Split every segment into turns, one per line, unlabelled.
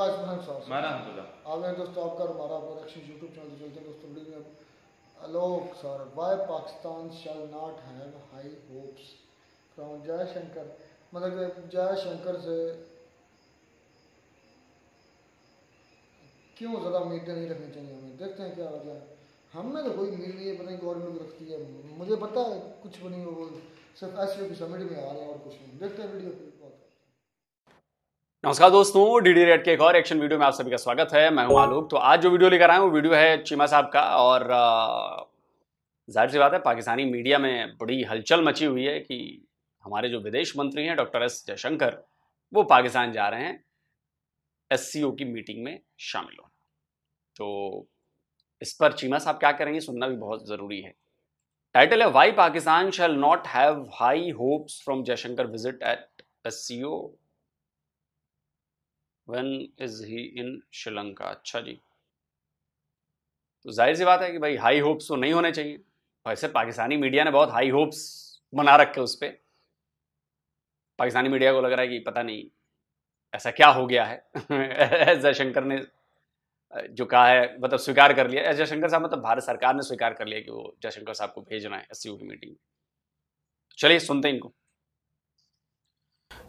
आज साहब
मैं
आप दोस्तों आपका और हमारा प्रोडक्शन यूट्यूब चैनल चलते हैं दोस्तों वीडियो में Alok sir why Pakistan shall not have high hopes from Jaishankar मतलब जयशंकर से क्यों ज़्यादा उम्मीदें नहीं रखनी चाहिए हमें? देखते हैं क्या वजह है हमें तो कोई उम्मीद नहीं है पता नहीं गवर्नमेंट रखती है। मुझे पता है कुछ भी नहीं हो वो सिर्फ़ एस की समिट में आ रहे हैं और कुछ नहीं। देखते हैं वीडियो।
नमस्कार दोस्तों डीडी रेड के एक और एक्शन वीडियो में आप सभी का स्वागत है। मैं हूँ आलोक। तो आज जो वीडियो लेकर आए वो वीडियो है चीमा साहब का और ज़ाहिर सी बात है, पाकिस्तानी मीडिया में बड़ी हलचल मची हुई है कि हमारे जो विदेश मंत्री हैं, डॉक्टर एस जयशंकर, वो पाकिस्तान जा रहे हैं। एससीओ की मीटिंग में शामिल होने। तो इस पर चीमा साहब क्या करेंगे, सुनना भी बहुत ज़रूरी है। टाइटल है why Pakistan shall not have high hopes from Jaishankar visit at SCO one is he in Sri Lanka अच्छा जी। तो ज़ाहिर सी बात है कि भाई हाई होप्स तो नहीं होने चाहिए। वैसे पाकिस्तानी मीडिया ने बहुत हाई होप्स बना रखे उस पर पाकिस्तानी मीडिया को लग रहा है कि पता नहीं, ऐसा क्या हो गया है? एस जयशंकर ने जो कहा है मतलब स्वीकार कर लिया। एस जयशंकर साहब मतलब भारत सरकार ने स्वीकार कर लिया कि वो जयशंकर साहब को भेजना है एस की मीटिंग चलिए सुनते हैं इनको।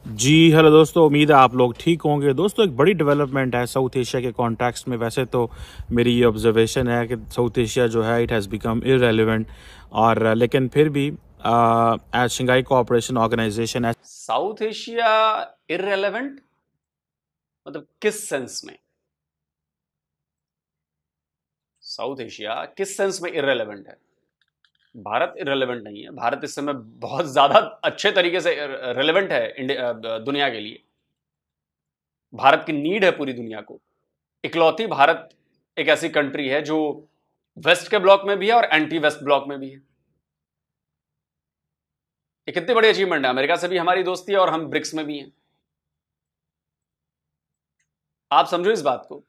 जी हेलो दोस्तों, उम्मीद है आप लोग ठीक होंगे। दोस्तों, एक बड़ी डेवलपमेंट है साउथ एशिया के कॉन्टेक्स्ट में। वैसे तो मेरी ये ऑब्जर्वेशन है कि साउथ एशिया जो है इट हैज़ बिकम इरेलीवेंट और, लेकिन फिर भी as Shanghai cooperation organisation
south Asia irrelevant मतलब किस सेंस में? साउथ एशिया किस सेंस में इरेलीवेंट है? भारत इरेलीवेंट नहीं है। भारत इस समय बहुत ज़्यादा अच्छे तरीके से रेलेवेंट है दुनिया के लिए। भारत की नीड है पूरी दुनिया को। इकलौती भारत एक ऐसी कंट्री है जो वेस्ट के ब्लॉक में भी है और एंटी वेस्ट ब्लॉक में भी है। ये कितनी बड़ी अचीवमेंट है। अमेरिका से भी हमारी दोस्ती है और हम ब्रिक्स में भी हैं। आप समझो इस बात को।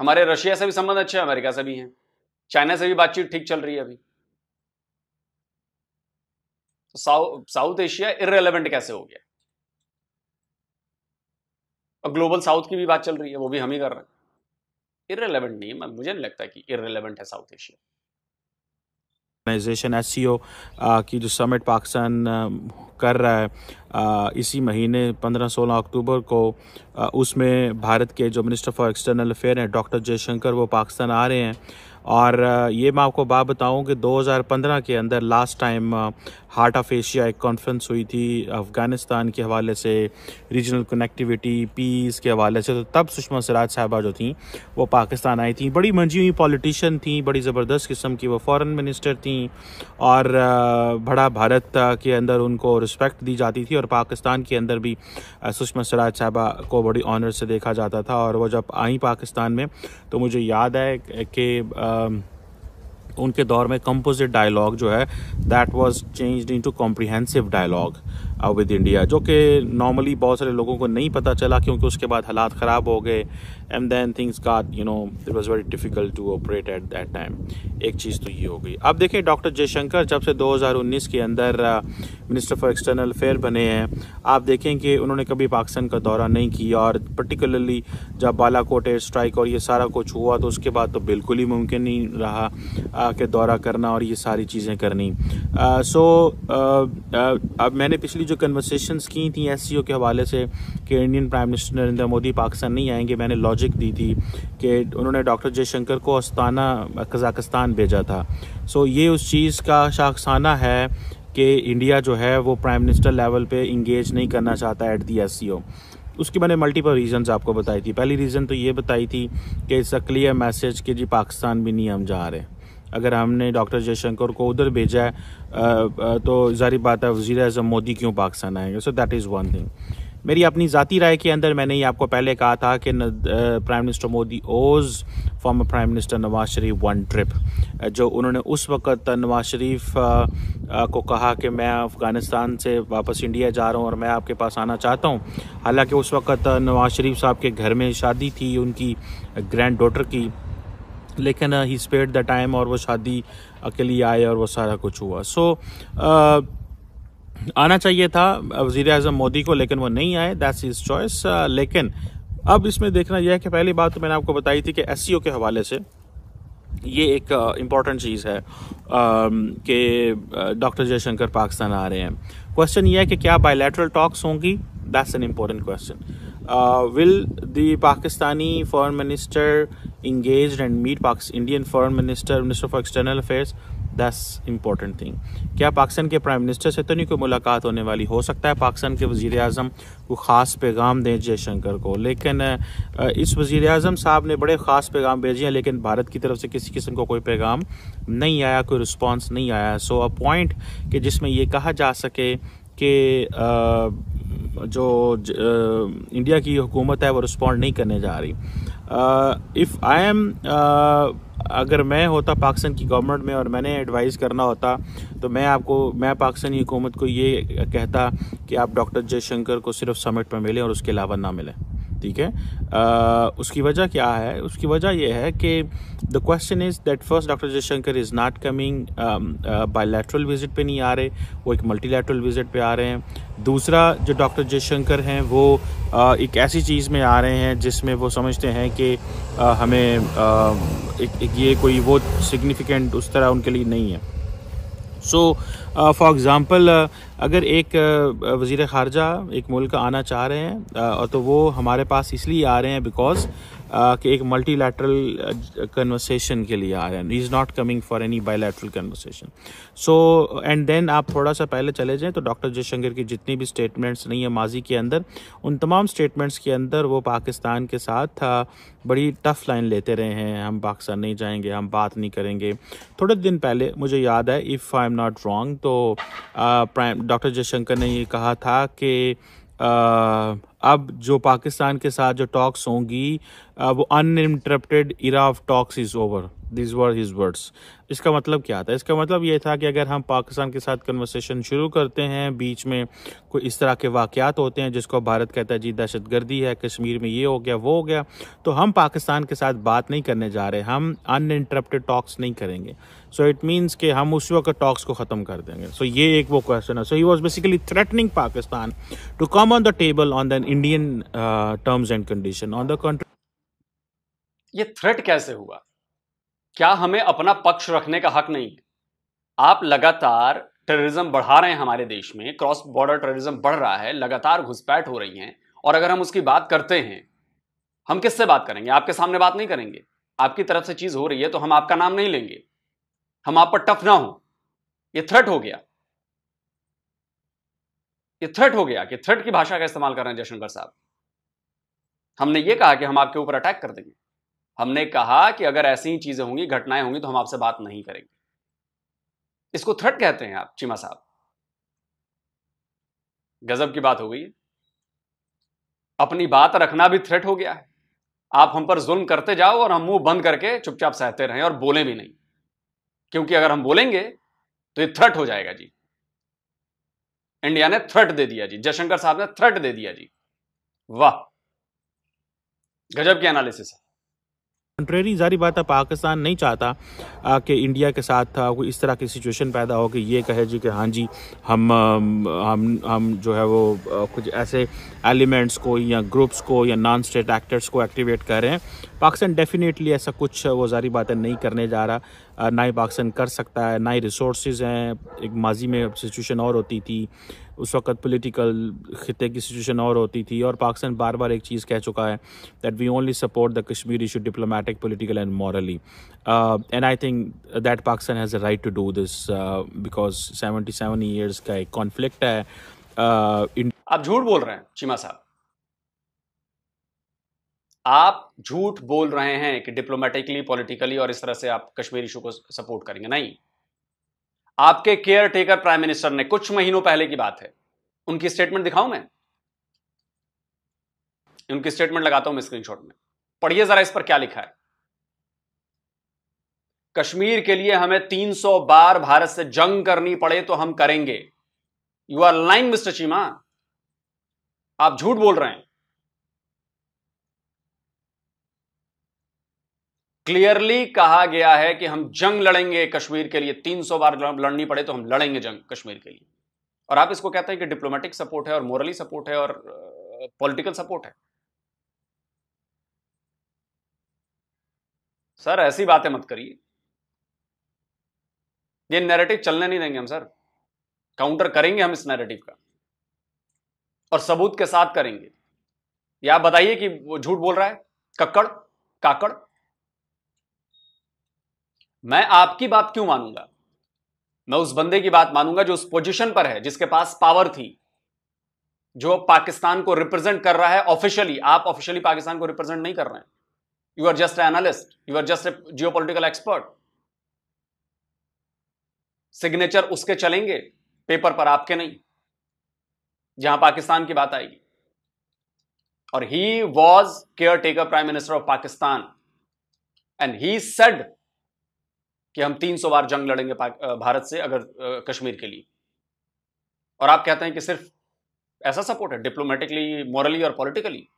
हमारे रशिया से भी संबंध अच्छे हैं, अमेरिका से भी हैं। चाइना से भी बातचीत ठीक चल रही है अभी। तो साउथ एशिया इरेलीवेंट कैसे हो गया? और ग्लोबल साउथ की भी बात चल रही है, वो भी हम ही कर रहे हैं। इरेलीवेंट नहीं है मुझे नहीं लगता कि इरेलीवेंट है साउथ एशिया।
ऑर्गेनाइजेशन एस की जो समिट पाकिस्तान कर रहा है इसी महीने 15-16 अक्टूबर को उसमें भारत के जो मिनिस्टर फॉर एक्सटर्नल अफेयर हैं डॉक्टर जयशंकर वो पाकिस्तान आ रहे हैं। और ये मैं आपको बात बताऊँ कि 2015 के अंदर last time heart of Asia, एक कॉन्फ्रेंस हुई थी अफ़गानिस्तान के हवाले से रीजनल कनेक्टिविटी पीस के हवाले से। तो तब सुषमा स्वराज साहबा जो थी, वो पाकिस्तान आई थी। बड़ी मंजी हुई पॉलिटिशन थी, बड़ी ज़बरदस्त किस्म की। वो फॉरेन मिनिस्टर थी और बड़ा भारत के अंदर उनको रिस्पेक्ट दी जाती थी और पाकिस्तान के अंदर भी सुषमा स्वराज साहबा को बड़ी ऑनर से देखा जाता था। और वो जब आई पाकिस्तान में तो मुझे याद है कि उनके दौर में कंपोजिट डायलॉग जो है that was changed into comprehensive dialogue with India जो कि नॉर्मली बहुत सारे लोगों को नहीं पता चला क्योंकि उसके बाद हालात ख़राब हो गए एंड देन थिंग्स का you know it was very difficult to operate at that time एक चीज़ तो ये हो गई। अब देखें डॉक्टर जयशंकर जब से 2019 के अंदर मिनिस्टर फॉर एक्सटर्नल अफेयर बने हैं, आप देखें कि उन्होंने कभी पाकिस्तान का दौरा नहीं किया, और पर्टिकुलरली जब बालाकोट एयर स्ट्राइक और ये सारा कुछ हुआ तो उसके बाद तो बिल्कुल ही मुमकिन नहीं रहा कि दौरा करना और ये सारी चीज़ें करनी। सो अब मैंने पिछली जो कन्वर्सेशंस की थी एस के हवाले से कि Indian prime minister Narendra Modi Pakistan नहीं आएँगे, मैंने लॉजिक दी थी कि उन्होंने डॉक्टर जयशंकर को अस्ताना, कज़ाकिस्तान भेजा था। सो ये उस चीज़ का शाखसाना है कि इंडिया जो है, वो प्राइम मिनिस्टर लेवल पे इंगेज नहीं करना चाहता एट दी एस उसकी मैंने मल्टीपल रीजंस आपको बताई थी। पहली रीज़न तो ये बताई थी कि इट्स अ क्लियर मैसेज कि जी पाकिस्तान भी नहीं हम जा रहे अगर हमने डॉक्टर जयशंकर को उधर भेजा है तो जारी बात है वजी अजम मोदी क्यों पाकिस्तान आएँगे? So that is one thing मेरी अपनी ज़ाती राय के अंदर मैंने ये आपको पहले कहा था कि प्राइम मिनिस्टर मोदी ओज former prime minister Nawaz Sharif one trip जो उन्होंने उस वक़्त नवाज़ शरीफ को कहा कि मैं अफ़गानिस्तान से वापस इंडिया जा रहा हूँ और मैं आपके पास आना चाहता हूँ। हालाँकि उस वक़्त नवाज़ शरीफ साहब के घर में शादी थी, उनकी ग्रैंड डॉटर की। लेकिन ही स्पेड द टाइम और वो शादी अकेली आए और वो सारा कुछ हुआ। सो so, uh, आना चाहिए था वज़ीर अजम मोदी को लेकिन वो नहीं आए दैट्स इज़ चॉइस लेकिन अब इसमें देखना यह है कि पहली बात तो मैंने आपको बताई थी कि एस के हवाले से ये एक इंपॉर्टेंट चीज़ है कि डॉक्टर जयशंकर पाकिस्तान आ रहे हैं। क्वेश्चन ये है कि क्या बायलैटरल टॉक्स होंगी? That's an important question will the Pakistani foreign minister engaged and meet Indian foreign minister, minister for external affairs, that's important thing क्या पाकिस्तान के प्राइम मिनिस्टर से तो नहीं कोई मुलाकात होने वाली? हो सकता है पाकिस्तान के वज़ी अजम को ख़ास पैगाम दें जयशंकर को लेकिन इस वज़ी अजम साहब ने बड़े ख़ास पैगाम भेजे हैं लेकिन भारत की तरफ़ से किसी किस्म को कोई पैगाम नहीं आया कोई रिस्पॉन्स नहीं आया. सो अ पॉइंट कि जिसमें ये कहा जा सके कि जो ज, आ, इंडिया की हुकूमत है वो रिस्पॉन्ड नहीं करने जा रही। इफ़ आई एम अगर मैं होता पाकिस्तान की गवर्नमेंट में और मैंने एडवाइस करना होता तो मैं आपको मैं पाकिस्तानी हुकूमत को ये कहता कि आप डॉक्टर जयशंकर को सिर्फ़ समिट पर मिलें और उसके अलावा ना मिलें। ठीक है? उसकी वजह क्या है? उसकी वजह यह है कि the question is that first doctor Jaishankar is not coming bilateral visit पे नहीं आ रहे वो एक मल्टीलैटरल विज़िट पे आ रहे हैं। दूसरा जो डॉक्टर जयशंकर हैं वो uh, एक ऐसी चीज़ में आ रहे हैं जिसमें वो समझते हैं कि uh, हमें uh, एक, एक ये कोई वो सिग्निफिकेंट उस तरह उनके लिए नहीं है। सो फॉर एग्ज़ाम्पल अगर एक वज़ी ख़ारजा एक मुल्क आना चाह रहे हैं uh, तो वो हमारे पास इसलिए आ रहे हैं बिकॉज़ कि एक मल्टी लैटरल कन्वर्सेशन के लिए आ रहे हैं। Is not coming for any bilateral conversation so and then आप थोड़ा सा पहले चले जाएँ तो डॉक्टर जयशंकर की जितनी भी स्टेटमेंट्स नहीं है माजी के अंदर उन तमाम स्टेटमेंट्स के अंदर वो पाकिस्तान के साथ था बड़ी टफ लाइन लेते रहे हैं। हम पाकिस्तान नहीं जाएँगे हम बात नहीं करेंगे। थोड़े दिन पहले मुझे याद है if I am not wrong तो प्राइम डॉक्टर जयशंकर ने ये कहा था कि अब जो पाकिस्तान के साथ जो टॉक्स होंगी वो uninterrupted era of talks is over this were his words इसका मतलब क्या था? इसका मतलब ये था कि अगर हम पाकिस्तान के साथ कन्वर्सेशन शुरू करते हैं, बीच में कोई इस तरह के वाक़ात होते हैं, जिसको भारत कहता है, जी दहशत गर्दी है, कश्मीर में ये हो गया, वो हो गया तो हम पाकिस्तान के साथ बात नहीं करने जा रहे। हम अनइंटरप्टेड टॉक्स नहीं करेंगे। सो इट मीन्स कि हम उस वक्त टॉक्स को ख़त्म कर देंगे। सो so ये एक वो क्वेश्चन है। So he was basically threatening Pakistan to come on the table on the Indian terms and condition on the country
ये थ्रेट कैसे हुआ? क्या हमें अपना पक्ष रखने का हक नहीं? आप लगातार टेररिज्म बढ़ा रहे हैं हमारे देश में क्रॉस बॉर्डर टेररिज्म बढ़ रहा है, लगातार घुसपैठ हो रही है, और अगर हम उसकी बात करते हैं, हम किससे बात करेंगे? आपके सामने बात नहीं करेंगे। आपकी तरफ़ से चीज़ हो रही है तो हम आपका नाम नहीं लेंगे। हम आप पर टफ ना हो। ये थ्रेट हो गया। ये थ्रेट हो गया कि थ्रेट की भाषा का इस्तेमाल कर रहे हैं जयशंकर साहब। हमने ये कहा कि हम आपके ऊपर अटैक कर देंगे। हमने कहा कि अगर ऐसी ही चीज़ें होंगी, घटनाएँ होंगी तो हम आपसे बात नहीं करेंगे। इसको थ्रेट कहते हैं आप, चीमा साहब। गजब की बात हो गई अपनी बात रखना भी थ्रेट हो गया है। आप हम पर जुल्म करते जाओ और हम मुँह बंद करके चुपचाप सहते रहें और बोले भी नहीं। क्योंकि अगर हम बोलेंगे तो ये थ्रेट हो जाएगा जी। इंडिया ने थ्रेट दे दिया जी, जयशंकर साहब ने थ्रेट दे दिया जी। वाह! गजब की एनालिसिस है।
कंट्रेरी जारी बात है, पाकिस्तान नहीं चाहता कि इंडिया के साथ था कोई इस तरह की सिचुएशन पैदा हो कि ये कहे जी कि हाँ जी, हम हम हम जो है वो कुछ ऐसे एलिमेंट्स को या ग्रुप्स को या नॉन स्टेट एक्टर्स को एक्टिवेट कर रहे हैं। पाकिस्तान डेफिनेटली ऐसा कुछ वो जारी बातें नहीं करने जा रहा। ना ही पाकिस्तान कर सकता है, ना ही रिसोर्स हैं। एक माजी में सिचुएशन और होती थी। उस वक्त पोलिटिकल खत्े की सिचुएशन और होती थी और पाकिस्तान बार बार एक चीज़ कह चुका है that we only support the Kashmir issue diplomatic political and morally and I think that Pakistan has a right to do this because seventy seven years का एक कॉन्फ्लिक्ट है
uh, आप झूठ बोल रहे हैं चीमा साहब। आप झूठ बोल रहे हैं कि डिप्लोमेटिकली पॉलिटिकली और इस तरह से आप कश्मीर इशू को सपोर्ट करेंगे। नहीं। आपके केयर टेकर प्राइम मिनिस्टर ने, कुछ महीनों पहले की बात है। उनकी स्टेटमेंट दिखाऊँ मैं? उनकी स्टेटमेंट लगाता हूँ स्क्रीनशॉट में। पढ़िए जरा इस पर क्या लिखा है। कश्मीर के लिए हमें 300 बार भारत से जंग करनी पड़े तो हम करेंगे। You are lying mister Cheema आप झूठ बोल रहे हैं। क्लियरली कहा गया है कि हम जंग लड़ेंगे कश्मीर के लिए। 300 बार लड़नी पड़े तो हम लड़ेंगे जंग कश्मीर के लिए। और आप इसको कहते हैं कि डिप्लोमेटिक सपोर्ट है और मोरली सपोर्ट है और पॉलिटिकल सपोर्ट है। सर, ऐसी बातें मत करिए। ये नैरेटिव चलने नहीं देंगे हम, सर। काउंटर करेंगे हम इस नैरेटिव का। और सबूत के साथ करेंगे। या आप बताइए कि वो झूठ बोल रहा है? कक्कड़? काकड़? मैं आपकी बात क्यों मानूँगा? मैं उस बंदे की बात मानूँगा जो उस पोजीशन पर है, जिसके पास पावर थी, जो पाकिस्तान को रिप्रेजेंट कर रहा है ऑफिशियली आप ऑफिशियली पाकिस्तान को रिप्रेजेंट नहीं कर रहे हैं। You are just analyst you are just a Geo expert signature उसके चलेंगे पेपर पर आपके नहीं, जहाँ पाकिस्तान की बात आएगी। और he was caretaker prime minister of Pakistan and he said कि हम 300 बार जंग लड़ेंगे भारत से अगर कश्मीर के लिए। और आप कहते हैं कि सिर्फ़ ऐसा सपोर्ट है डिप्लोमेटिकली मॉरली और पॉलिटिकली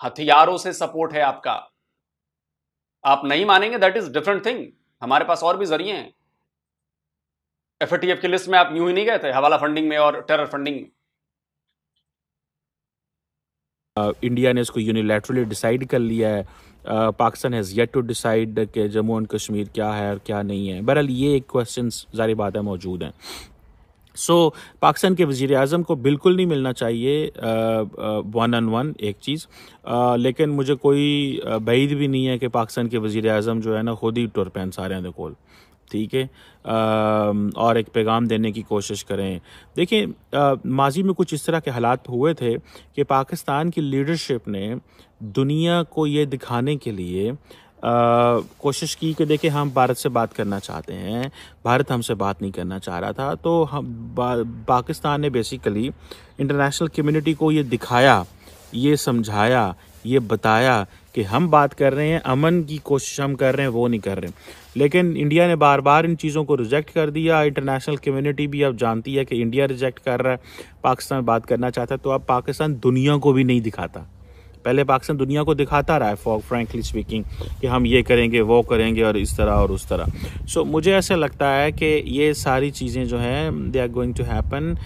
हथियारों से सपोर्ट है आपका। आप नहीं मानेंगे दैट इज़ डिफरेंट थिंग हमारे पास और भी ज़रिए हैं। एफ़ की लिस्ट में आप यूँ ही नहीं गए थे, हवाला फंडिंग में और टेरर फंडिंग में।
इंडिया ने इसको यूनिलेटरली डिसाइड कर लिया है। Pakistan has yet to decide कि जम्मू एंड कश्मीर क्या है और क्या नहीं है। बहरहाल ये एक क्वेश्चन जारी बात है मौजूद हैं। सो so, पाकिस्तान के वज़ी अजम को बिल्कुल नहीं मिलना चाहिए वन ऑन वन एक चीज़। आ, लेकिन मुझे कोई बईद भी नहीं है कि पाकिस्तान के वज़ी अजम जो है ना खुद ही टुर पैन सारे कोल। ठीक है? और एक पैगाम देने की कोशिश करें। देखिए माजी में कुछ इस तरह के हालात हुए थे कि पाकिस्तान की लीडरशिप ने दुनिया को ये दिखाने के लिए कोशिश की कि देखिए हम भारत से बात करना चाहते हैं। भारत हमसे बात नहीं करना चाह रहा था तो हम पाकिस्तान ने बेसिकली इंटरनेशनल कम्युनिटी को ये दिखाया, ये समझाया, ये बताया कि हम बात कर रहे हैं, अमन की कोशिश हम कर रहे हैं, वो नहीं कर रहे। लेकिन इंडिया ने बार बार इन चीज़ों को रिजेक्ट कर दिया इंटरनेशनल कम्युनिटी भी अब जानती है कि इंडिया रिजेक्ट कर रहा है, पाकिस्तान बात करना चाहता है तो अब पाकिस्तान दुनिया को भी नहीं दिखाता। पहले पाकिस्तान दुनिया को दिखाता रहा है फॉर फ्रेंकली स्पीकिंग कि हम ये करेंगे वो करेंगे और इस तरह और उस तरह। सो so, मुझे ऐसा लगता है कि ये सारी चीज़ें जो हैं they are going to happen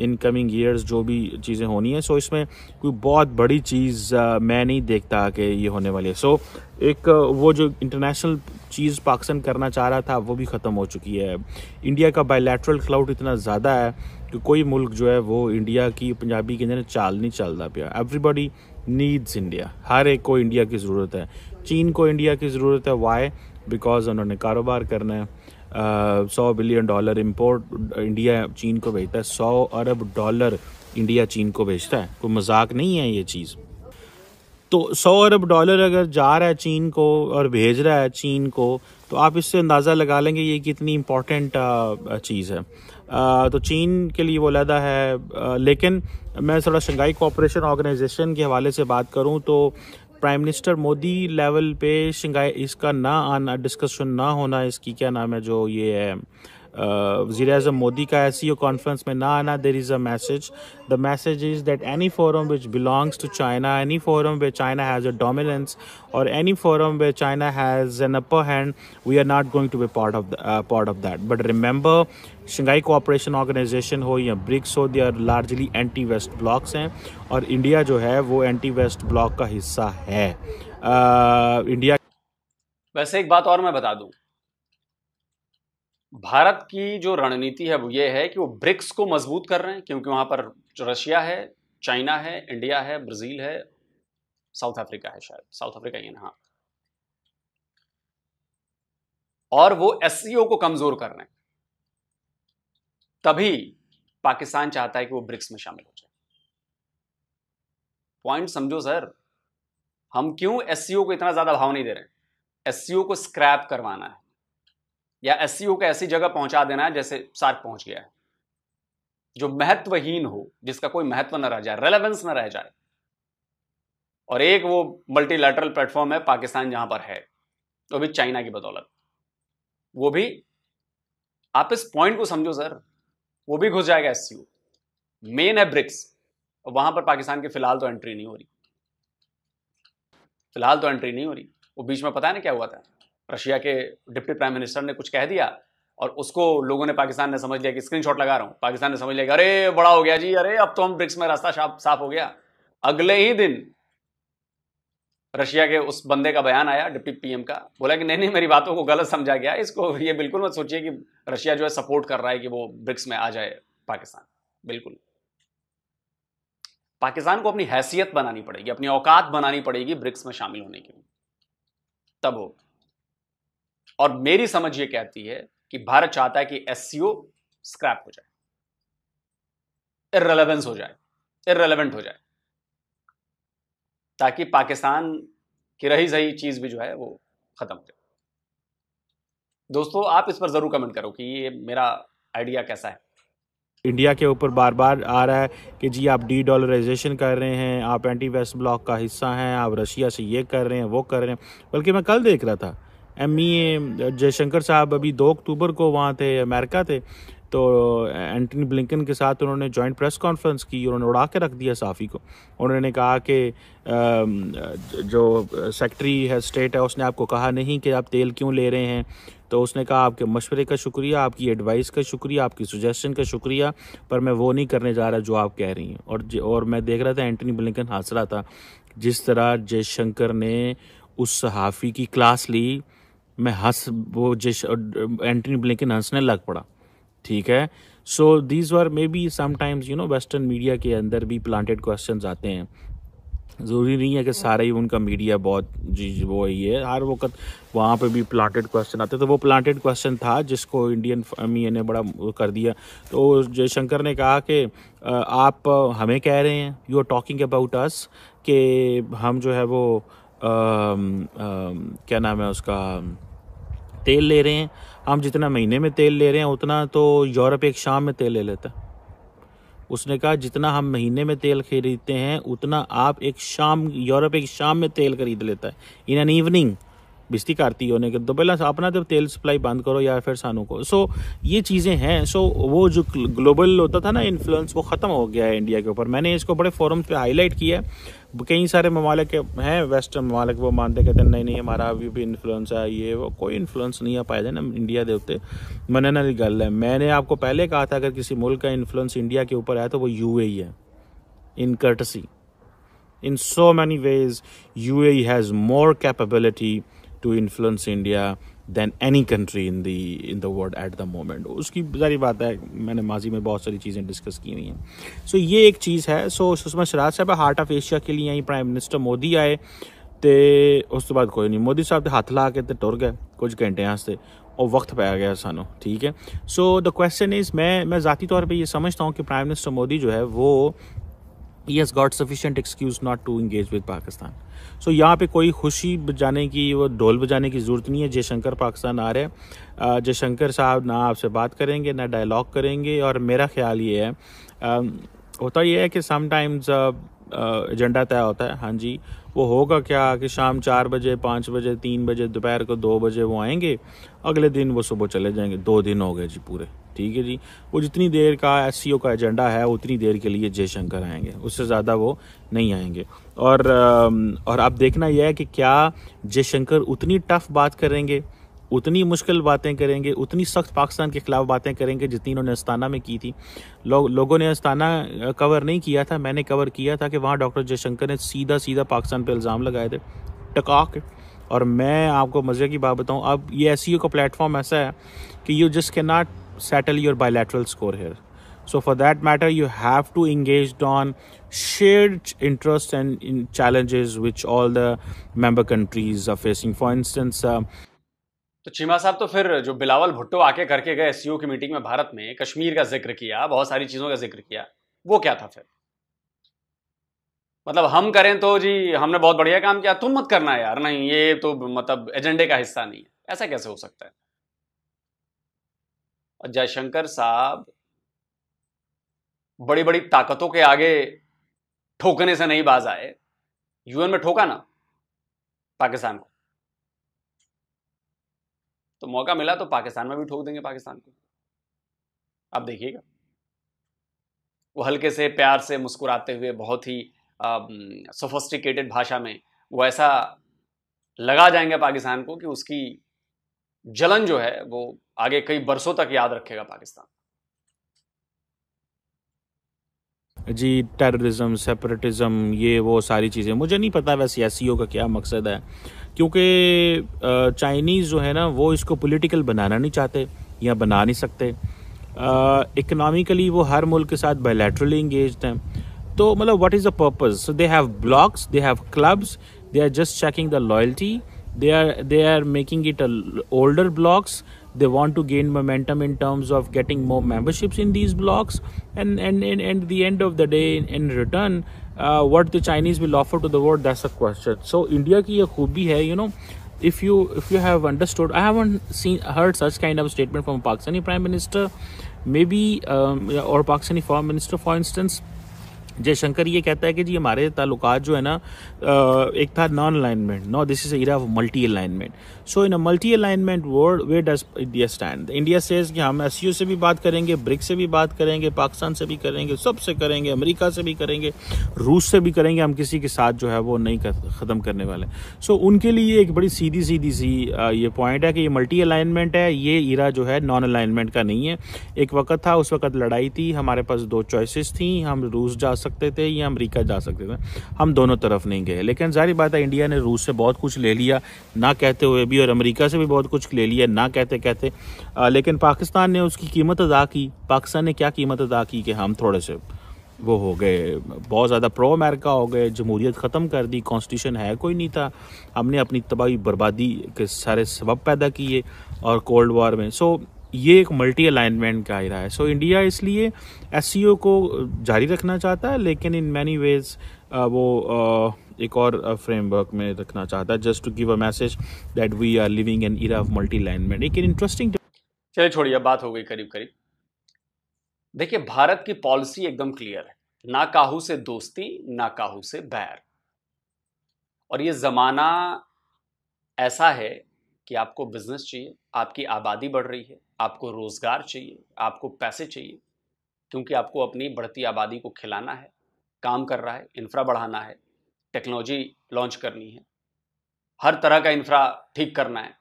in coming years जो भी चीज़ें होनी है। सो so, इसमें कोई बहुत बड़ी चीज़ uh, मैं नहीं देखता कि ये होने वाली है। सो so, एक uh, वो जो इंटरनेशनल चीज़ पाकिस्तान करना चाह रहा था वो भी ख़त्म हो चुकी है। इंडिया का बायलैटरल क्लाउड इतना ज़्यादा है कि कोई मुल्क जो है वो इंडिया की पंजाबी के अंदर चाल नहीं चलता पाया। एवरीबॉडी नीड्स इंडिया हर एक को इंडिया की ज़रूरत है। चीन को इंडिया की ज़रूरत है। वाई बिकॉज़ उन्होंने कारोबार करना है। सौ बिलियन डॉलर इम्पोर्ट इंडिया चीन को भेजता है। सौ अरब डॉलर इंडिया चीन को भेजता है। कोई मज़ाक नहीं है ये चीज़। तो सौ अरब डॉलर अगर जा रहा है चीन को और भेज रहा है चीन को तो आप इससे अंदाज़ा लगा लेंगे ये कितनी इम्पोर्टेंट चीज़ है। तो चीन के लिए वो लदा है। लेकिन मैं थोड़ा शंघाई कोऑपरेशन ऑर्गेनाइजेशन के हवाले से बात करूँ तो प्राइम मिनिस्टर मोदी लेवल पे शंघाई, इसका ना आना डिस्कशन ना होना, इसकी क्या नाम है जो ये है वज़ीर अजम मोदी का ऐसी कॉन्फ्रेंस में ना आना there is a message the message is that any forum which belongs to China any forum where China has a dominance और any forum where China has an upper hand we are not going to be part of part of that but remember Shanghai cooperation organisation हो या BRICS हो they are largely anti west blocs हैं और India जो है वो anti west block का हिस्सा है। आ, इंडिया
वैसे एक बात और मैं बता दूँ। भारत की जो रणनीति है वो ये है कि वो ब्रिक्स को मज़बूत कर रहे हैं क्योंकि वहाँ पर रशिया है चाइना है इंडिया है ब्राज़ील है साउथ अफ्रीका है शायद साउथ अफ्रीका ना हाँ। और वो एससीओ को कमज़ोर कर रहे हैं। तभी पाकिस्तान चाहता है कि वो ब्रिक्स में शामिल हो जाए। पॉइंट समझो सर हम क्यों एस को इतना ज़्यादा भाव नहीं दे रहे एस को स्क्रैप करवाना है। या एस को ऐसी जगह पहुँचा देना है जैसे सार्क पहुँच गया है। जो महत्वहीन हो, जिसका कोई महत्व न रह जाए रेलेवेंस न रह जाए। और एक वो मल्टीलैटरल प्लेटफॉर्म है, पाकिस्तान जहाँ पर है तो भी चाइना की बदौलत। वो भी आप इस पॉइंट को समझो सर वो भी घुस जाएगा एस मेन है ब्रिक्स वहाँ पर पाकिस्तान की फ़िलहाल तो एंट्री नहीं हो रही। फ़िलहाल तो एंट्री नहीं हो रही। वो बीच में पता है ना क्या हुआ था? रशिया के डिप्टी प्राइम मिनिस्टर ने कुछ कह दिया और उसको लोगों ने पाकिस्तान ने समझ लिया कि स्क्रीनशॉट लगा रहा हूँ। पाकिस्तान ने समझ लिया कि अरे बड़ा हो गया जी, अरे अब तो हम ब्रिक्स में रास्ता साफ़ हो गया। अगले ही दिन रशिया के उस बंदे का बयान आया, डिप्टी पीएम का। बोला कि नहीं नहीं, मेरी बातों को गलत समझा गया। इसको ये बिल्कुल मत सोचिए कि रशिया जो है सपोर्ट कर रहा है कि वो ब्रिक्स में आ जाए पाकिस्तान। बिल्कुल। पाकिस्तान को अपनी हैसियत बनानी पड़ेगी, अपनी औकात बनानी पड़ेगी ब्रिक्स में शामिल होने की। तब हो। और मेरी समझ ये कहती है कि भारत चाहता है कि एससीओ स्क्रैप हो जाए। इरेलीवेंस हो जाए। इरेलीवेंट हो जाए। ताकि पाकिस्तान की रही सही चीज़ भी जो है वो खत्म हो दोस्तों, आप इस पर ज़रूर कमेंट करो कि ये मेरा आइडिया कैसा है।
इंडिया के ऊपर बार बार आ रहा है कि जी आप डी डॉलराइजेशन कर रहे हैं, आप एंटी वेस्ट ब्लॉक का हिस्सा हैं, आप रशिया से ये कर रहे हैं, वो कर रहे हैं। बल्कि मैं कल देख रहा था, एम ई जयशंकर साहब अभी दो अक्टूबर को वहाँ थे, अमेरिका थे तो एंटनी ब्लिंकन के साथ उन्होंने जॉइंट प्रेस कॉन्फ्रेंस की, उन्होंने उड़ा के रख दिया साफ़ी को। उन्होंने कहा कि जो सेक्रेटरी है स्टेट है, उसने आपको कहा नहीं कि आप तेल क्यों ले रहे हैं? तो उसने कहा, आपके मशवरे का शुक्रिया, आपकी एडवाइस का शुक्रिया, आपकी सुजेशन का शुक्रिया, पर मैं वो नहीं करने जा रहा जो आप कह रही हैं। और और मैं देख रहा था एंटनी ब्लिंकन हंस रहा था। जिस तरह जयशंकर ने उस सहाफ़ी की क्लास ली, मैं हंस, वो जय एंटनी ब्लिंकन हंसने लग पड़ा। ठीक है? So these were maybe sometimes you know western media के अंदर भी प्लांटेड क्वेश्चंस आते हैं। ज़रूरी नहीं है कि सारा ही उनका मीडिया बहुत जी वो ही है। हर वक्त वहाँ पे भी प्लांटेड क्वेश्चन आते तो वो प्लांटेड क्वेश्चन था जिसको इंडियन एम ने बड़ा कर दिया। तो जयशंकर ने कहा कि आप हमें कह रहे हैं you are talking about us कि हम जो है वो आ, आ, क्या नाम है उसका? तेल ले रहे हैं। हम जितना महीने में तेल ले रहे हैं, उतना तो यूरोप एक शाम में तेल ले लेता है। उसने कहा, जितना हम महीने में तेल खरीदते हैं, उतना आप एक शाम, यूरोप एक शाम में तेल खरीद लेता है। इन एन इवनिंग बिस्ती करती होने के तो पहले अपना जब तेल सप्लाई बंद करो या फिर सानों को। सो ये चीज़ें हैं। सो वो जो ग्लोबल होता था ना इन्फ्लुएंस वो ख़त्म हो गया है इंडिया के ऊपर। मैंने इसको बड़े फोरम पे हाईलाइट किया है। कई सारे ममालिक हैं वेस्टर्न ममालिक वो मानते कहते हैं, नहीं नहीं, हमारा अभी भी इन्फ्लुएंस है, ये वो कोई इन्फ्लुएंस नहीं आ पाया ना इंडिया के उत्ते। मनने वाली गल है। मैंने आपको पहले कहा था, अगर किसी मुल्क का इन्फ्लुएंस इंडिया के ऊपर है तो वो यू है। In courtesy in so many ways you has more capability to influence India than any country in the in the world at the moment उसकी सारी बात है, मैंने माजी में बहुत सारी चीज़ें डिस्कस की हुई हैं। सो ये एक चीज़ है। सो सुषमा स्वराज साहब हार्ट ऑफ़ एशिया के लिए यहीं प्राइम मिनिस्टर मोदी आए तो उस तो बाद कोई नहीं। मोदी साहब तो हाथ ला के तो टुर गए, कुछ घंटे वास्ते और वक्त पै गया सानू, ठीक है? सो द क्वेश्चन इज़ मैं मैं ज़ाती तौर पर ये समझता हूँ कि प्राइम मिनिस्टर मोदी जो है, वो he has got sufficient excuse not to engage with Pakistan so यहाँ पे कोई खुशी बजाने की वो ढोल बजाने की ज़रूरत नहीं है। जयशंकर पाकिस्तान आ रहे हैं। जयशंकर साहब ना आपसे बात करेंगे, ना डायलॉग करेंगे और मेरा ख्याल ये है होता ये है कि समटाइम्स एजेंडा तय होता है। हाँ जी, वो होगा क्या कि शाम चार बजे, पाँच बजे, तीन बजे, दोपहर को दो बजे वो आएँगे, अगले दिन वो सुबह चले जाएँगे। दो दिन हो गए जी पूरे। ठीक है जी। वो जितनी देर का एस का एजेंडा है, उतनी देर के लिए जयशंकर आएँगे। उससे ज़्यादा वो नहीं आएँगे। और और अब देखना यह है कि क्या जयशंकर उतनी टफ बात करेंगे, उतनी मुश्किल बातें करेंगे, उतनी सख्त पाकिस्तान के खिलाफ बातें करेंगे जितनी उन्होंने अस्ताना में की थी। लोग लोगों ने अस्ताना कवर नहीं किया था, मैंने कवर किया था कि वहाँ डॉक्टर जयशंकर ने सीधा सीधा पाकिस्तान पर इल्ज़ाम लगाए थे। टका के और मैं आपको मज़े की बात बताऊँ, अब ये एस का प्लेटफॉर्म ऐसा है कि you just can not settle your bilateral score here. So for that matter, you have to engage on shared interests and in challenges which all the member countries are facing. For instance, uh,
तो चीमा साहब तो फिर जो बिलावल भुट्टो आके करके गए S की meeting में भारत में कश्मीर का ज़िक्र किया बहुत सारी चीज़ों का ज़िक्र किया वो क्या था फिर मतलब हम करें तो जी हमने बहुत बढ़िया काम किया तुम मत करना यार नहीं ये तो मतलब एजेंडे का हिस्सा नहीं है ऐसा कैसे हो सकता है और जयशंकर साहब बड़ी बड़ी ताकतों के आगे ठोकने से नहीं बाज आए। यूएन में ठोका ना, पाकिस्तान को। तो मौका मिला तो पाकिस्तान में भी ठोक देंगे पाकिस्तान को। आप देखिएगा। वो हल्के से प्यार से मुस्कुराते हुए बहुत ही सोफोस्टिकेटेड भाषा में वो ऐसा लगा जाएँगे पाकिस्तान को कि उसकी जलन जो है वो आगे कई बरसों तक याद रखेगा पाकिस्तान।
जी टेररिज्म सेपरेटिज्म ये, वो सारी चीज़ें। मुझे नहीं पता वैसे एस का क्या मकसद है, क्योंकि चाइनीज़ जो है ना, वो इसको पॉलिटिकल बनाना नहीं चाहते या बना नहीं सकते। इकोनॉमिकली वो हर मुल्क के साथ बायलैटरली इंगेज हैं। तो मतलब what is the purpose so they have blocks they have clubs they are just checking the loyalty they are they are making it older blocks they want to gain momentum in terms of getting more memberships in these blocks and and and, and the end of the day in, return uh, what the chinese will offer to the world that's a question. So india ki ye khubi hai you know if you if you have understood i haven't seen heard such kind of statement from pakistani prime minister. Maybe um, or pakistani foreign minister for instance Jaishankar ये कहता है कि जी हमारे ताल्लुक जो है ना एक था non alignment no this is era of multi alignment so in a multi alignment world way does India stand India says कि हम एससीओ से भी बात करेंगे ब्रिक से भी बात करेंगे पाकिस्तान से भी करेंगे सबसे करेंगे अमेरिका से भी करेंगे रूस से भी करेंगे हम किसी के साथ जो है वो नहीं ख़त्म करने वाले सो so, उनके लिए एक बड़ी सीधी सीधी सी ये पॉइंट है कि ये मल्टी अलाइनमेंट है ये इरा जो है नॉन अलाइनमेंट का नहीं है। एक वक्त था उस वक्त लड़ाई थी हमारे पास दो चॉइसेस थी हम रूस जा सकते थे या अमेरिका जा सकते थे। हम दोनों तरफ़ नहीं गए। लेकिन जारी बात है इंडिया ने रूस से बहुत कुछ ले लिया ना कहते हुए भी और अमेरिका से भी बहुत कुछ ले लिया ना कहते कहते। आ, लेकिन पाकिस्तान ने उसकी कीमत अदा की। पाकिस्तान ने क्या कीमत अदा की कि हम थोड़े से वो हो गए बहुत ज़्यादा प्रो अमेरिका हो गए जमहूरियत ख़त्म कर दी कॉन्स्टिट्यूशन है कोई नहीं था। हमने अपनी तबाही बर्बादी के सारे सबब पैदा किए और कोल्ड वॉर में। सो ये एक मल्टी अलाइनमेंट का आयरा है। सो so, इंडिया इसलिए एस को जारी रखना चाहता है लेकिन इन मैनी वेज वो एक और फ्रेमवर्क में रखना चाहता है just to give a message that we are living in era of multi alignment एक इंटरेस्टिंग
चलिए छोड़िए बात हो गई करीब करीब। देखिए भारत की पॉलिसी एकदम क्लियर है। ना काहू से दोस्ती ना काहू से बैर। और ये ज़माना ऐसा है कि आपको बिज़नेस चाहिए, आपकी आबादी बढ़ रही है, आपको रोज़गार चाहिए, आपको पैसे चाहिए, क्योंकि आपको अपनी बढ़ती आबादी को खिलाना है, काम कर रहा है इंफ्रा बढ़ाना है टेक्नोलॉजी लॉन्च करनी है, हर तरह का इंफ्रा ठीक करना है।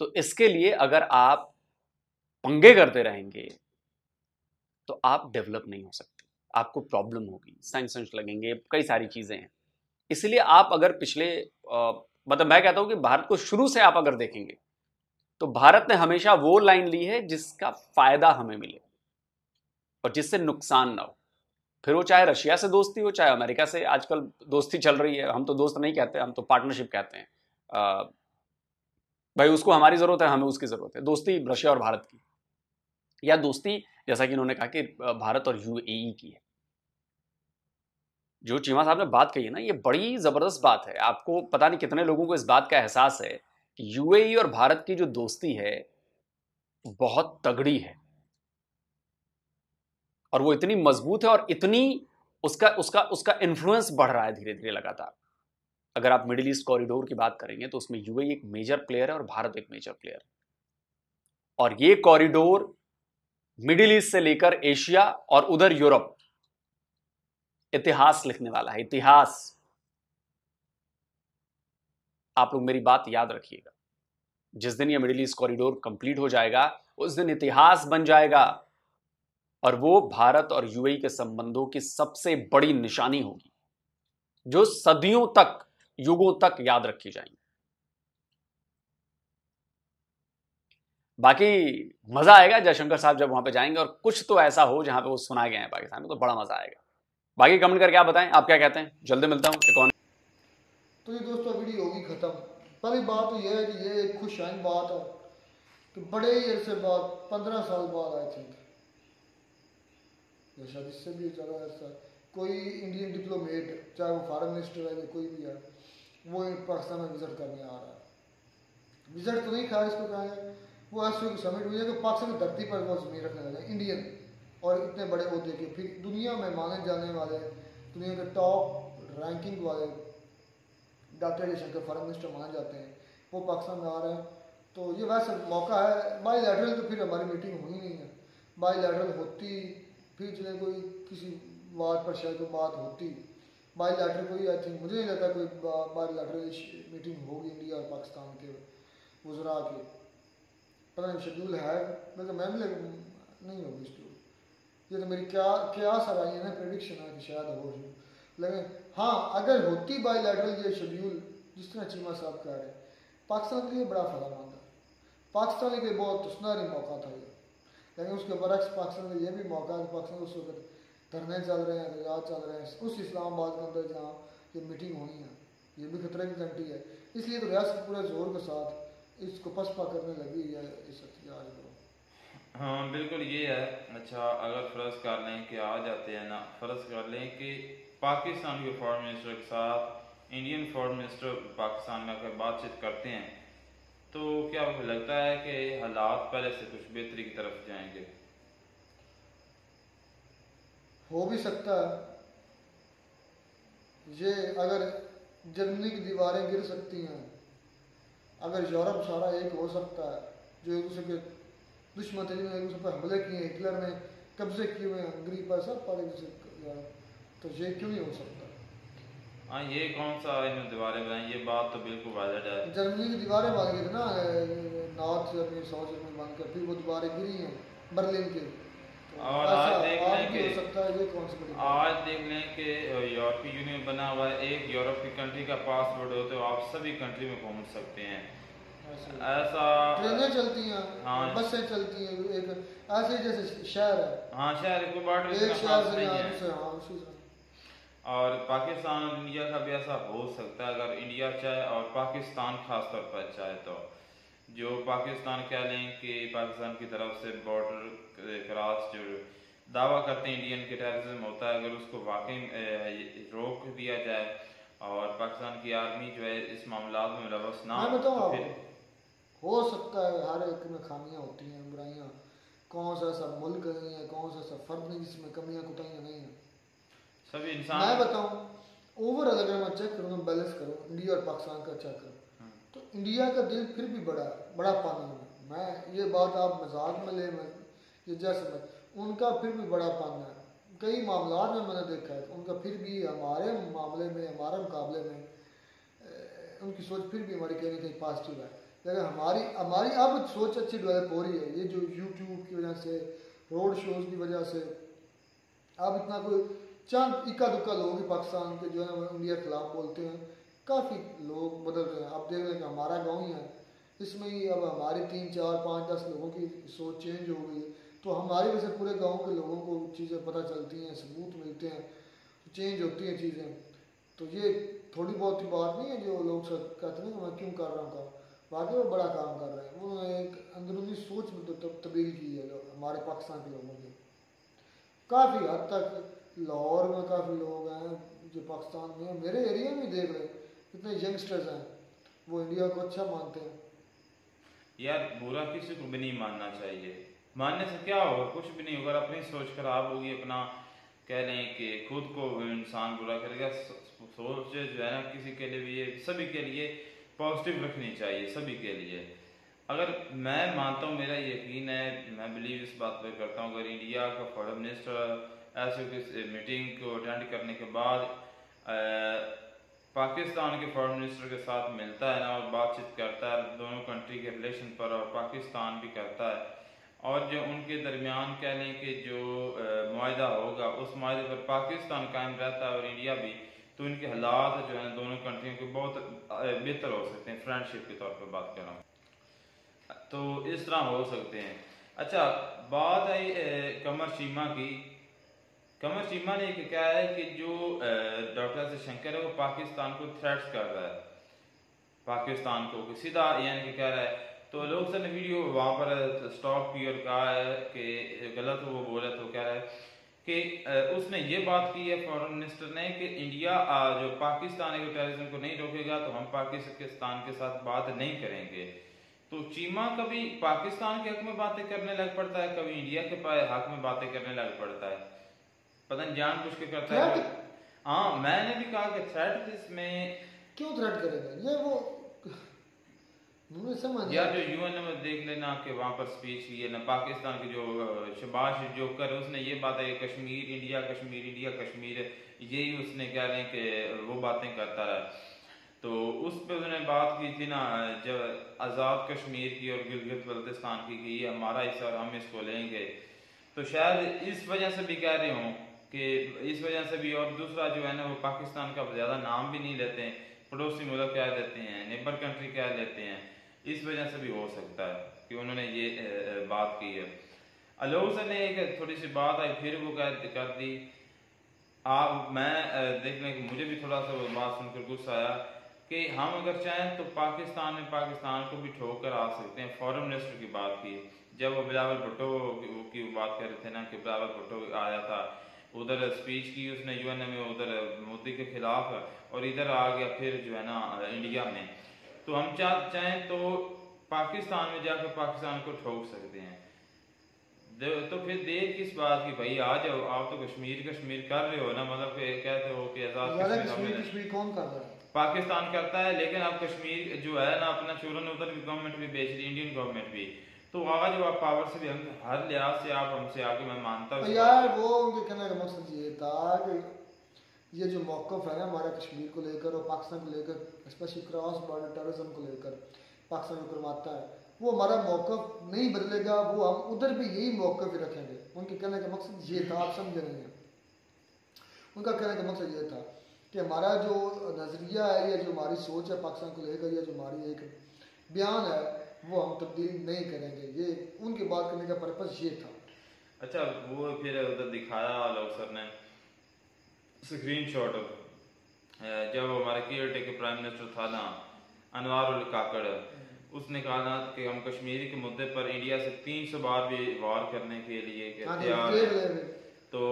तो इसके लिए अगर आप पंगे करते रहेंगे तो आप डेवलप नहीं हो सकते, आपको प्रॉब्लम होगी साइंस लगेंगे, कई सारी चीज़ें हैं। इसलिए आप अगर पिछले मतलब मैं कहता हूँ कि भारत को शुरू से आप अगर देखेंगे तो भारत ने हमेशा वो लाइन ली है जिसका फ़ायदा हमें मिले और जिससे नुकसान ना हो। फिर वो चाहे रशिया से दोस्ती हो चाहे अमेरिका से आजकल दोस्ती चल रही है। हम तो दोस्त नहीं कहते हम तो पार्टनरशिप कहते हैं। आ, भाई उसको हमारी ज़रूरत है हमें उसकी ज़रूरत है। दोस्ती रशिया और भारत की। या दोस्ती जैसा कि इन्होंने कहा कि भारत और यूएई की है। जो चीमा साहब ने बात कही है ना, ये बड़ी ज़बरदस्त बात है। आपको पता नहीं कितने लोगों को इस बात का एहसास है कि यूएई और भारत की जो दोस्ती है, बहुत तगड़ी है। और वो इतनी मज़बूत है और इतनी उसका उसका उसका इन्फ्लुएंस बढ़ रहा है धीरे धीरे लगातार। अगर आप मिडिल ईस्ट कॉरिडोर की बात करेंगे तो उसमें यूएई एक मेजर प्लेयर है और भारत एक मेजर प्लेयर। है और ये कॉरिडोर मिडिल ईस्ट से लेकर एशिया और उधर यूरोप इतिहास लिखने वाला है, इतिहास। आप लोग मेरी बात याद रखिएगा। जिस दिन ये मिडिल ईस्ट कॉरिडोर कंप्लीट हो जाएगा, उस दिन इतिहास बन जाएगा और वो भारत और यूएई के संबंधों की सबसे बड़ी निशानी होगी, जो सदियों तक, युगों तक याद रखी जाएँगी। बाकी मज़ा आएगा जयशंकर साहब जब वहाँ पे जाएँगे और कुछ तो ऐसा हो जहाँ पे वो सुना गया है पाकिस्तान में तो बड़ा मज़ा आएगा। बाकी कमेंट करके आप बताएँ, आप क्या कहते हैं? जल्दी मिलता हूँ, एक
तो ये दोस्तों वीडियो होगी खत्म। पहली बात तो ये है कि ये एक खुशाइन बात है। कि बड़े ही अरसे बाद, पंद्रह साल बाद आई थिंक। या शायद इससे भी ज़्यादा ऐसा कोई इंडियन डिप्लोमेट चाहे वो फॉरन मिनिस्टर है या कोई भी है, वो पाकिस्तान में विज़िट करने आ रहा है। विज़िट तो नहीं खा इसको कहा है। वो ऐसे समिट हुई है कि पाकिस्तान की धरती पर वो ज़मीन रखने लगे इंडियन और इतने बड़े अहदे के फिर दुनिया में माने जाने वाले, दुनिया के टॉप रैंकिंग वाले डॉक्टर जयशंकर फॉरन मिनिस्टर माने जाते हैं। वो पाकिस्तान में आ रहे हैं। तो ये वैसे मौका है। बाई लैटरल तो फिर हमारी मीटिंग हुई नहीं है। बाई लैटरल होती, फिर चले कोई किसी बात पर शायद कोई बात होती। बाई लेटर कोई आई थिंक मुझे नहीं लगता कोई बाई लेटर मीटिंग होगी इंडिया और पाकिस्तान के वजरा के। पता नहीं शेड्यूल है। मतलब मैं भी नहीं होगी ये तो मेरी क्या क्या सराही है ना प्रिडिक्शन है कि शायद हो जो लेकिन हाँ अगर होती बाईलैटरल ये शेड्यूल जिस तरह चीमा साहब कह रहे हैं, पाकिस्तान के लिए बड़ा फ़ायदेमंद है। पाकिस्तान के लिए बहुत सुनहरी मौका था ये। लेकिन उसके बरक्स पाकिस्तान का ये भी मौका है पाकिस्तान उस वक्त धरने चल रहे हैं एहतजाज चल रहे हैं। उस इस्लामाबाद के अंदर जहाँ ये मीटिंग होनी है, ये भी खतरे की घंटी है। इसलिए तो रियासत पूरे ज़ोर के साथ इसको पसपा करने लगी है, इस एहतजाज को।
हाँ बिल्कुल ये है। अच्छा अगर फ़र्ज़ कर लें कि आ जाते हैं ना, फ़र्ज़ कर लें कि पाकिस्तान के फॉरेन मिनिस्टर के साथ इंडियन फॉरेन मिनिस्टर पाकिस्तान में अगर बातचीत करते हैं तो क्या आपको लगता है कि हालात पहले से कुछ बेहतरी की तरफ़ जाएँगे?
हो भी सकता है। ये अगर जर्मनी की दीवारें गिर सकती हैं, अगर यूरोप सारा एक हो सकता है, जो एक दूसरे के दुश्मन थे जिन्होंने एक दूसरे पर हमले किए हिटलर ने कब्जे किए हुए हंगरी पर सब पर एक दूसरे तो ये क्यों नहीं हो सकता?
हाँ ये कौन सा इन्होंने दीवारें बनाई? ये बात तो बिल्कुल वाजह है।
जर्मनी की दीवारें बन गई थी ना नॉर्थ जर्मनी साउथ जर्मनी बन कर फिर वो दीवारें गिरी हैं बर्लिन की। तो
और आज देख लें कि-? आज देख लें कि यूरोपीय यूनियन बना हुआ है। एक यूरोप की कंट्री का पासपोर्ट हो तो आप सभी कंट्री में पहुँच सकते हैं।
ऐसे। ट्रेनें चलती हैं।
हाँ।
बसें चलती हैं एक ऐसे जैसे शहर है।
हाँ शहर
एक शहर से हाँ। उसी से।
और पाकिस्तान और इंडिया का भी ऐसा हो सकता है अगर इंडिया चाहे और पाकिस्तान खास तौर पर चाहे तो। जो पाकिस्तान कह लें कि पाकिस्तान की तरफ़ से बॉर्डर क्रॉस जो दावा करते हैं इंडियन के टेररिज्म होता है अगर उसको वाकई रोक दिया जाए और पाकिस्तान की आर्मी जो है इस मामला में मुलवस ना
मैं बताऊँ हो सकता है हर एक में खामियाँ होती हैं बुराइयाँ। कौन सा ऐसा मुल्क नहीं है कौन सा ऐसा फर्द नहीं जिसमें कमियाँ कुताइयाँ नहीं है?
सभी इंसान मैं
बताऊँ ओवरऑल अगर मैं चेक करूँ मैं बैलेंस करूँ इंडिया और पाकिस्तान का चेक करूँ
हम्म।
तो इंडिया का दिल फिर भी बड़ा है बड़ा पानी में मैं ये बात आप मज़ाक में ले मैं ये जैसे मैं उनका फिर भी बड़ा पाना है। कई मामला में मैंने देखा है उनका फिर भी हमारे मामले में हमारे मुकाबले में उनकी सोच फिर भी हमारी कहीं ना कहीं पॉजिटिव है। लेकिन हमारी हमारी अब सोच अच्छी डेवलप हो रही है। ये जो यूट्यूब की वजह से रोड शोज़ की वजह से, अब इतना कोई चंद इक्का दुक्का लोग ही पाकिस्तान के जो है इंडिया के खिलाफ बोलते हैं। काफ़ी लोग बदल रहे हैं। आप देख रहे हैं कि हमारा गाँव ही है। इसमें ही अब हमारी तीन, चार, पाँच, दस लोगों की सोच चेंज हो गई तो हमारी वजह से पूरे गाँव के लोगों को चीज़ें पता चलती हैं, सबूत मिलते हैं चेंज होती हैं चीज़ें। तो ये थोड़ी बहुत ही बात नहीं है जो लोग कहते हैं मैं क्यों कर रहा हूँ काम। वाकई वो बड़ा काम कर रहे हैं। उन्होंने एक अंदरूनी सोच में तो तब्दील की है हमारे पाकिस्तान के लोगों की। काफ़ी हद तक लाहौर में काफ़ी लोग हैं जो पाकिस्तान में मेरे एरिया में देख रहे कितने यंगस्टर्स हैं। वो इंडिया को अच्छा मानते हैं।
यार, बुरा किसी को भी नहीं मानना चाहिए। मानने से क्या होगा? कुछ भी नहीं होगा। अपनी सोच खराब होगी, अपना कह लें कि खुद को इंसान बुरा करेगा सोच जो है ना, किसी के लिए भी, ये सभी के लिए पॉजिटिव रखनी चाहिए सभी के लिए। अगर मैं मानता हूँ मेरा यकीन है मैं बिलीव इस बात पर करता हूँ अगर इंडिया का फॉरन मिनिस्टर ऐसे किसी मीटिंग को अटेंड करने के बाद अ, पाकिस्तान के फॉरेन मिनिस्टर के साथ मिलता है ना और बातचीत करता है दोनों कंट्री के रिलेशन पर और पाकिस्तान भी करता है और जो उनके दरमियान कह लें कि जो माहा होगा उस माहे पर पाकिस्तान कायम रहता है और इंडिया भी तो इनके हालात जो है दोनों कंट्रियों के बहुत बेहतर हो सकते हैं। फ्रेंडशिप के तौर पर बात कर रहा हूँ। तो इस तरह हो सकते हैं। अच्छा बात आई कमर चीमा की। कमर चीमा ने क्या है कि जो डॉक्टर शंकर है, वो पाकिस्तान को थ्रेट्स कर रहा है। पाकिस्तान को कि सीधा यानी कि कह रहा है। तो लोग सर ने वीडियो वहाँ पर स्टॉप की और कहा है कि गलत वो बोला तो कह रहा है। कि उसने ये बात की है फॉरेन मिनिस्टर ने कि इंडिया जो पाकिस्तान के टेररिज्म को नहीं रोकेगा तो हम पाकिस्तान के साथ बात नहीं करेंगे। तो चीमा कभी पाकिस्तान के हक में बातें करने लग पड़ता है कभी इंडिया के हक में बातें करने लग पड़ता है। पता नहीं जान कुछ के करता है। हाँ मैंने भी कहा कि थ्रेट इसमें
क्यों थ्रेट करेगा? ये वो
यार जो यूएन में देख लेना कि वहाँ पर स्पीच की है ना पाकिस्तान के जो शबाश जोकर उसने ये बात है कश्मीर इंडिया कश्मीर इंडिया कश्मीर यही उसने कह रहे हैं कि वो बातें करता रहा। तो उस पर उसने बात की थी ना जब आज़ाद कश्मीर की और गिलगित बल्तिस्तान की कि ये हमारा हिस्सा और हम इसको लेंगे। तो शायद इस वजह से भी कह रहे हूँ कि इस वजह से भी और दूसरा जो है ना वो पाकिस्तान का ज़्यादा नाम भी नहीं लेते हैं। पड़ोसी मुल्क कह देते हैं नेबर कंट्री कह लेते हैं। इस वजह से भी हो सकता है कि उन्होंने ये बात की है। अलोक सर ने एक थोड़ी सी बात आई, फिर वो कह कर दी, आप, मैं देखने को, मुझे भी थोड़ा सा वो बात सुनकर गुस्सा आया कि हम अगर चाहें तो पाकिस्तान में पाकिस्तान को भी ठोक कर आ सकते हैं। फॉरेन मिनिस्टर की बात की, जब वो बिलावल भुट्टो की बात कर रहे थे ना, कि बिलावल भुट्टो आया था, उधर स्पीच की उसने यूएन में उधर मोदी के खिलाफ और इधर आ गया, फिर जो है ना इंडिया में। तो हम चाह चाहें तो पाकिस्तान में जाकर पाकिस्तान को ठोक सकते हैं। तो फिर देर किस बात की भाई? आ जाओ आप तो कश्मीर कश्मीर कर रहे हो ना? मतलब कहते हो कि आज़ाद कश्मीर
कश्मीर कौन कर रहा है?
पाकिस्तान करता है लेकिन अब कश्मीर जो है ना अपना चूरन उधर गवर्नमेंट भी बेच रही इंडियन गवर्नमेंट भी। तो आज जो आप पावर से भी हम हर लिहाज से आप हमसे आगे मैं मानता
तो
हूँ
यार वो उनके कहने का मकसद ये था कि ये जो मौकफ है हमारा कश्मीर को लेकर और पाकिस्तान को लेकर स्पेशली क्रॉस बॉर्डर टेररिज्म को लेकर, पाकिस्तान को करवाता है, वो हमारा मौकफ नहीं बदलेगा, वो हम उधर भी यही मौकफ ही रखेंगे। उनके कहने का मकसद ये था, आप समझ रहे हैं। उनका कहने का मकसद ये था कि हमारा जो नज़रिया है, या जो हमारी सोच है पाकिस्तान को लेकर, या जो हमारी एक बयान है, वो हम तब्दील नहीं करेंगे। ये उनके बात करने का पर्पज़ ये था।
अच्छा वो फिर उधर दिखाया लोग सर ने स्क्रीन शॉट जब हमारे केयर टेकर प्राइम मिनिस्टर था ना अनवार उल काकड़ उसने कहा ना कि हम कश्मीर के मुद्दे पर इंडिया से 300 बार भी वार करने के लिए
हाँ जी,
तैयार हैं। तो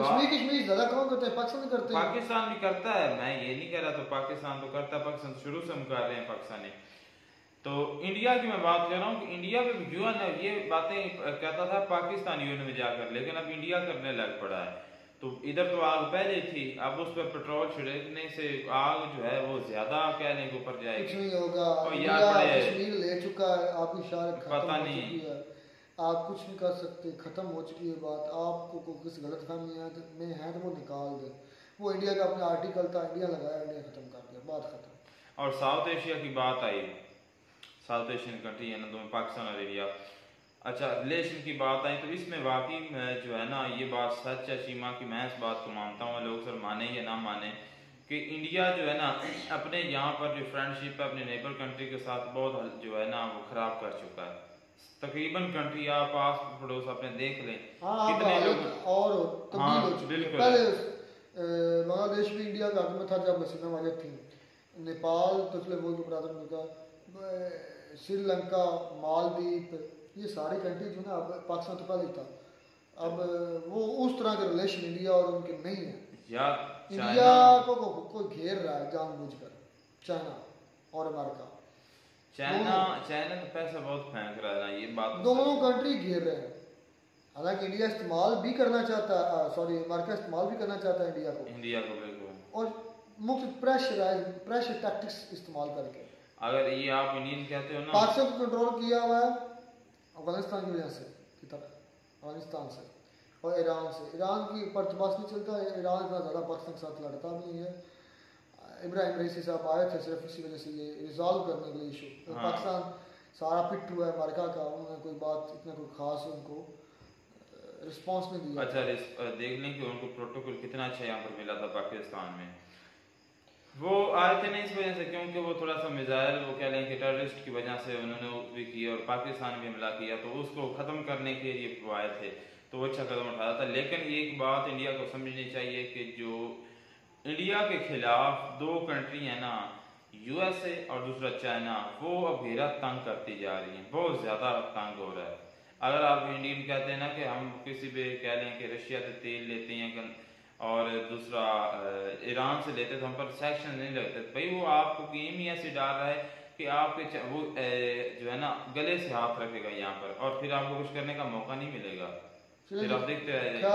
कश्मीर कश्मीर ज़्यादा कौन करते हैं पाकिस्तान भी करते हैं।
पाकिस्तान भी करता है। मैं ये नहीं कह रहा तो पाकिस्तान तो करता है पाकिस्तान शुरू से हम कर रहे हैं पाकिस्तानी। तो इंडिया की मैं बात कर रहा हूँ कि इंडिया में यूएन ये बातें कहता था पाकिस्तान यूएन में जाकर लेकिन अब इंडिया करने लग पड़ा है। तो इधर तो आग पहले थी अब उस पर पेट्रोल छिड़कने से आग जो है वो ज़्यादा कहने के ऊपर जाएगी।
कुछ नहीं होगा।
और यार
कश्मीर ले चुका है आपकी खत्म
पता
हो
नहीं।
चुकी है। आप कुछ नहीं कर सकते खत्म हो चुकी है बात। आपको को किसी गलत फहमी तो- में है तो वो निकाल दे। वो इंडिया का अपना आर्टिकल था इंडिया लगाया इंडिया खत्म कर दिया बात खत्म।
और साउथ एशिया की बात आई। साउथ एशियन कंट्री है ना दोनों पाकिस्तान और इंडिया। अच्छा रिलेशन की बात आई तो इसमें वाकई में जो है ना ये बात सच है सीमा की मैं इस बात को मानता हूँ लोग सर माने या ना माने कि इंडिया जो है ना अपने यहाँ पर जो फ्रेंडशिप है अपने नेबर कंट्री के साथ बहुत जो है ना वो खराब कर चुका है। तकरीबन कंट्री आप पास पड़ोस अपने देख लें
हाँ हाँ
कितने लोग
और
हाँ, बिल्कुल।
बांग्लादेश भी इंडिया का में था जब हसीना वाले थी। नेपाल तो चले वो ने श्रीलंका मालदीप ये सारी कंट्री जो ना अब पाकिस्तान तो पहले ही था। अब वो उस तरह के रिलेशन इंडिया और उनके नहीं है। इंडिया को को- घेर रहा है जानबूझकर। चाइना और अमेरिका
चाइना चाइना तो पैसा बहुत फेंक रहा है ये बात तो
दोनों कंट्री घेर रहे हैं। हालाँकि इंडिया इस्तेमाल भी करना चाहता है सॉरी अमेरिका इस्तेमाल भी करना चाहता है इंडिया को।
इंडिया को बिल्कुल।
और मुख्त प्रेशर प्रेशर टैक्टिक्स इस्तेमाल करके।
अगर ये आप इंडियन कहते हो ना
पाकिस्तान को कंट्रोल किया हुआ है। अफ़गानिस्तान की वजह से की तरह अफ़गानिस्तान से और ईरान से। ईरान की पर्तबास नहीं चलता है ईरान इतना ज़्यादा पाकिस्तान के साथ लड़ता भी नहीं है। इब्राहिम रईसी साहब आए थे सिर्फ़ इसी वजह से ये रिजॉल्व करने के लिए इशू
हाँ।
पाकिस्तान सारा पिट हुआ है अमेरिका का उन्होंने कोई बात इतना कोई खास उनको रिस्पॉन्स नहीं दिया।
अच्छा देखने कि उनको प्रोटोकॉल कितना अच्छा यहाँ पर मिला था पाकिस्तान में? वो आए थे नहीं इस वजह से, क्योंकि वो थोड़ा सा मिजाइल, वो कह लें कि टेररिस्ट की वजह से उन्होंने भी किया और पाकिस्तान भी हमला किया तो उसको ख़त्म करने के लिए वो आए थे तो वो अच्छा कदम उठाया था। लेकिन एक बात इंडिया को समझनी चाहिए कि जो इंडिया के खिलाफ दो कंट्री है ना यूएसए और दूसरा चाइना वो अब घेरा तंग करती जा रही हैं, बहुत ज़्यादा तंग हो रहा है। अगर आप इंडियन कहते हैं ना कि हम किसी भी कह लें कि रशिया से तेल लेते हैं और दूसरा ईरान से लेते तो हम पर सेक्शन नहीं लगते। भाई वो आपको गेम ही ऐसे डाल रहा है कि आपके वो जो है ना गले से हाथ रखेगा यहाँ पर और फिर आपको कुछ करने का मौका नहीं मिलेगा। फिर आप देखते रह जाएँगे